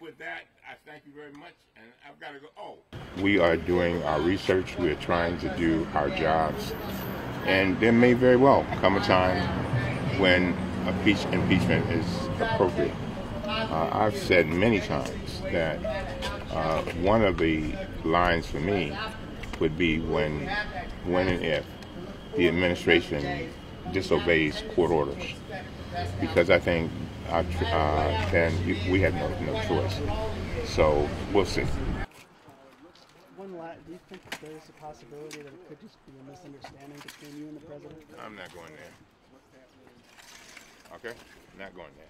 with that, I thank you very much, and I've got to go. Oh, We are doing our research. We are trying to do our jobs. And there may very well come a time when impeach- impeachment is appropriate. Uh, I've said many times that uh, one of the lines for me would be when, when and if the administration disobeys court orders, because I think uh, tr- uh, then we have no, no choice. So we'll see. One la do you think there's a possibility that it could just be a misunderstanding between you and the president? I'm not going there. Okay? Not going there.